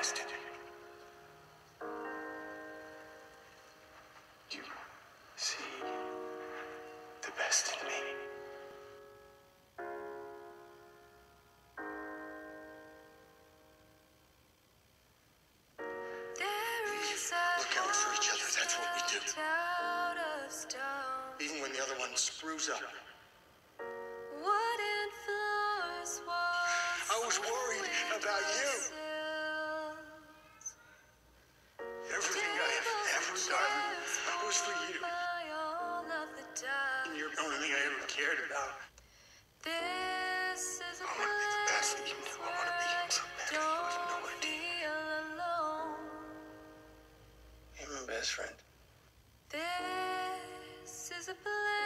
you. You see the best in me. Look out for each other, that's what we do. Even when the other one screws up. I was worried about you. was for you. And you're the only thing I ever cared about. This is I want to be the best that you know. I want to be so bad you have no idea. You're my best friend. This is a place.